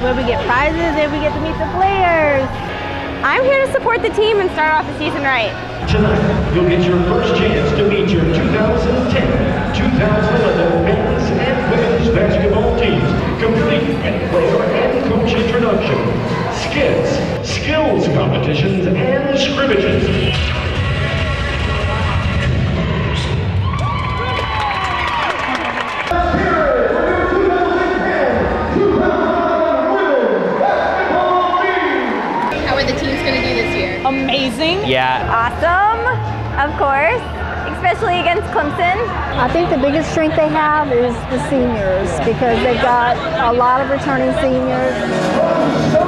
where we get prizes and we get to meet the players. I'm here to support the team and start off the season right. Tonight, you'll get your first chance to meet your 2010, 2011 men's and women's basketball teams, complete with player and coach introduction, skits, skills competitions, and scrimmages. The teams going to do this year? Amazing. Yeah, Awesome, of course, especially against Clemson. I think the biggest strength they have is the seniors because they've got a lot of returning seniors.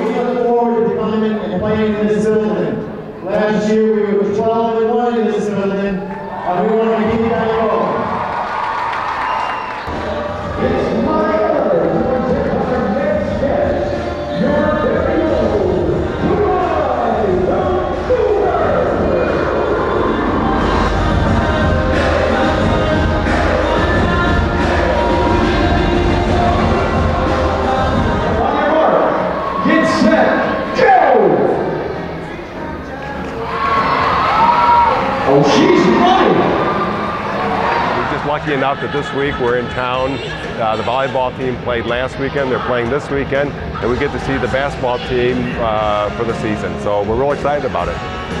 We look forward to coming and playing this building. Last year, we were 12 and 1 in this building, and we want to keep that going. Oh, she's running! We're just lucky enough that this week we're in town. Uh, the volleyball team played last weekend, they're playing this weekend, and we get to see the basketball team uh, for the season. So we're real excited about it.